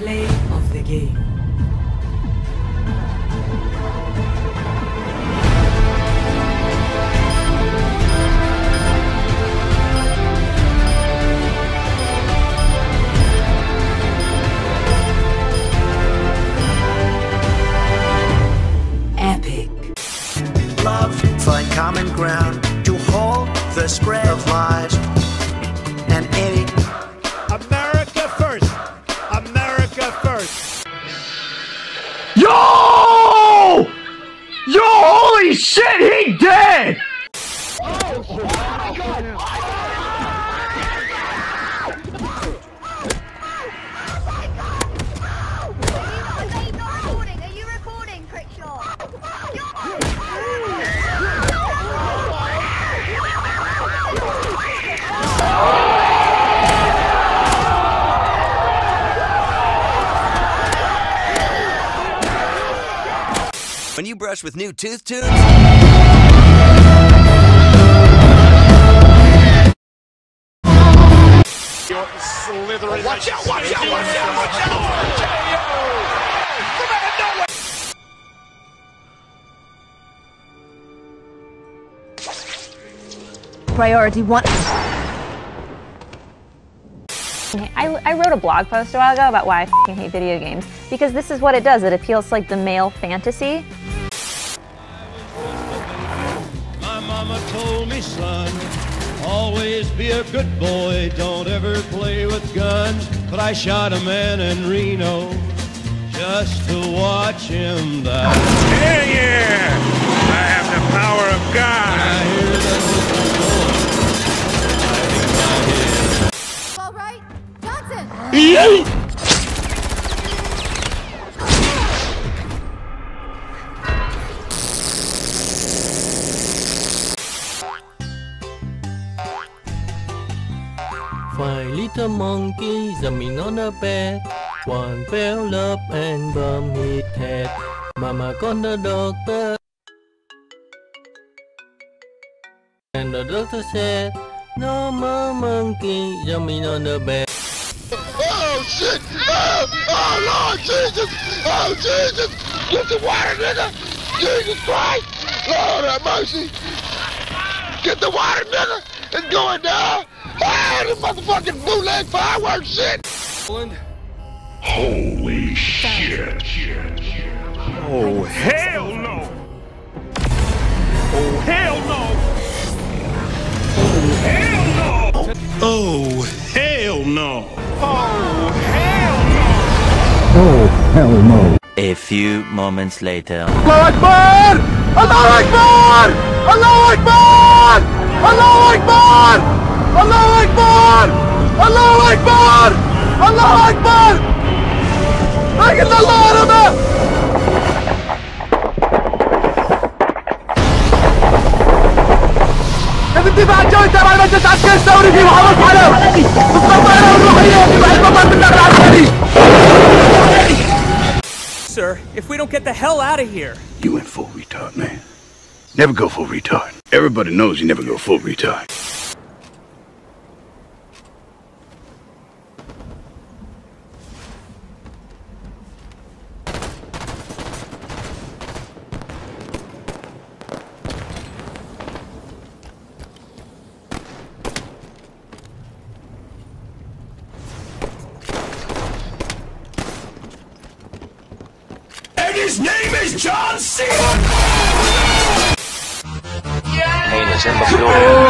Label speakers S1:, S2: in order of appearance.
S1: Play of the game. Epic.
S2: love, find common ground to halt the spread of lies
S3: Yo! Yo, holy shit, he dead!
S4: When you brush with new Tooth Tunes,
S5: Watch out, watch out, watch out, watch out.
S6: Priority one.
S7: I, I wrote a blog post a while ago about why I hate video games because this is what it does. It appeals to like the male fantasy.
S8: Told son, always be a good boy, don't ever play with guns. But I shot a man in Reno just to watch him die.
S5: Hell yeah! I have the power of God.
S8: I hear that
S9: All right, Johnson.
S10: Five little monkey jumping on the bed. One fell up and bumped his head. Mama called the doctor. And the doctor said, No more monkey jumping on the bed.
S5: Oh shit! Oh, oh Lord Jesus! Oh Jesus! Get the water, nigga! Jesus Christ! Lord have mercy! Get the water, nigga! It's going down! Oh, the motherfucking bootleg fireworks shit!
S3: Holy shit.
S5: Oh, oh hell no! Oh hell no! Oh hell no! Oh hell no! Oh hell no!
S4: a few moments later.
S3: Allah Akbar! Allah Akbar! Allah Akbar! Akbar! Allah Akbar! Allah Akbar! لكن الله رمى الدفاع الجوي تبع المجلس العسكري الثوري في محافظة حلب بالطائرة الروحية في بعد مطار بالنقل العسكري
S11: Sir, if we don't get the hell out of here.
S12: You went full retard, man. Never go full retard. Everybody knows you never go full retard.
S5: His name is John C.
S13: Pain is in the building.